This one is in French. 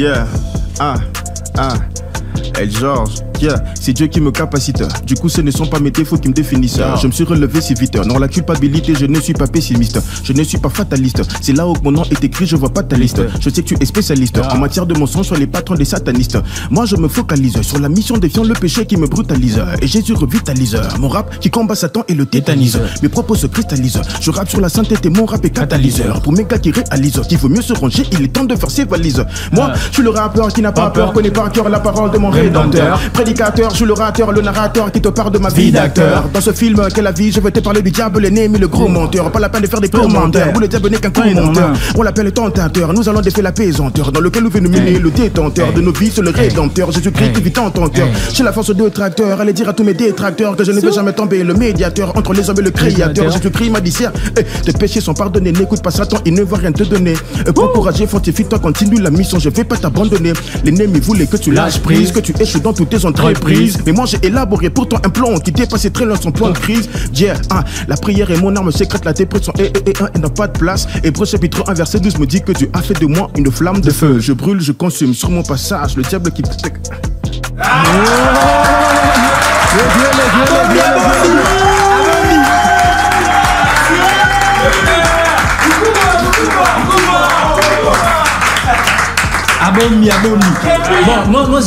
Yeah, ah, ah, George. Yeah, c'est Dieu qui me capacite. Du coup, ce ne sont pas mes défauts qui me définissent. Je me suis relevé si vite. Non, la culpabilité, je ne suis pas pessimiste. Je ne suis pas fataliste. C'est là où mon nom est écrit, je vois pas ta liste. Je sais que tu es spécialiste en matière de mensonges sur les patrons des satanistes. Moi, je me focalise sur la mission défiant le péché qui me brutalise. Et Jésus revitalise. Mon rap qui combat Satan et le tétanise. Mes propos se cristallisent. Je rappe sur la sainteté, mon rap est catalyseur. Pour mes gars qui réalisent qu'il vaut mieux se ranger, il est temps de faire ses valises. Moi, je suis le rappeur qui n'a pas peur, connaît par cœur la parole de mon rédempteur. Prédicateur, je suis l'orateur, le narrateur qui te parle de ma vie d'acteur. Dans ce film, quelle la vie, je veux te parler du diable, l'ennemi, le gros menteur. Pas la peine de faire des commentaires. Vous le diable n'est qu'un commentaire. On l'appelle le tentateur. Nous allons défier la pesanteur. Dans lequel nous venons mener le détenteur de nos vies, c'est le rédempteur. Jésus-Christ qui vit en ton cœur. J'ai la force de tracteur. Allez dire à tous mes détracteurs que je ne vais jamais tomber. Le médiateur entre les hommes et le créateur. Jésus-Christ m'a dit, tes péchés sont pardonnés. N'écoute pas Satan, il ne va rien te donner. Pour courager, fortifie-toi, continue la mission. Je vais pas t'abandonner. L'ennemi voulait que tu lâches prise, que tu échoues dans toutes tes entreprises. Mais moi j'ai élaboré pour toi un plan qui dépassait très loin son plan de crise. Yeah, hein, la prière est mon arme secrète, la dépression et, et, et, n'a pas de place. Hébreu chapitre 1 verset 12 me dit que Dieu a fait de moi une flamme de feu. Je brûle, je consume sur mon passage le diable qui. Abomi, abomi. Bon, moi, moi,